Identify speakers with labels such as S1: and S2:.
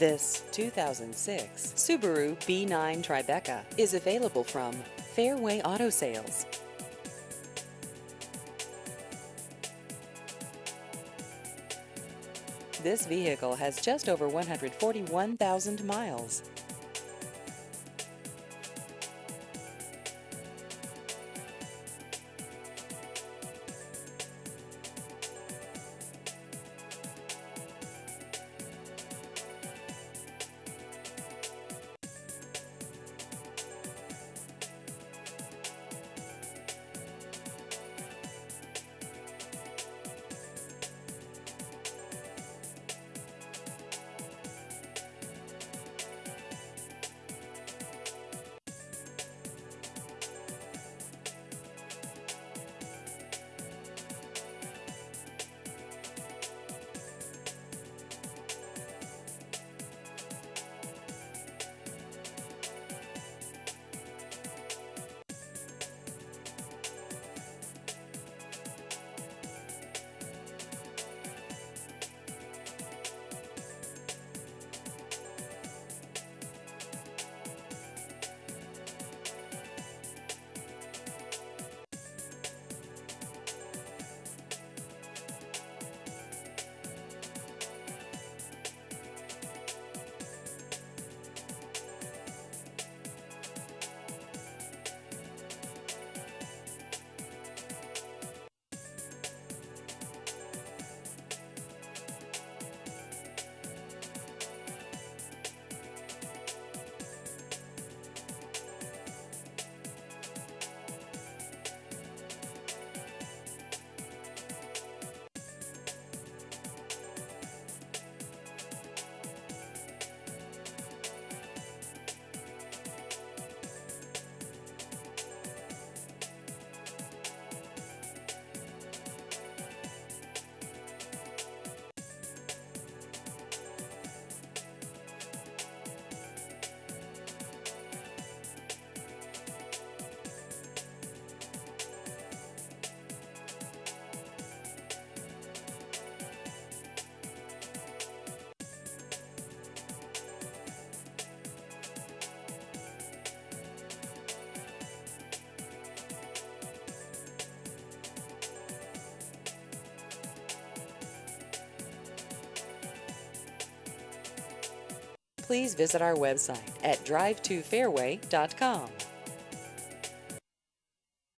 S1: This 2006 Subaru B9 Tribeca is available from Fairway Auto Sales. This vehicle has just over 141,000 miles. Please visit our website at drive2fairway.com.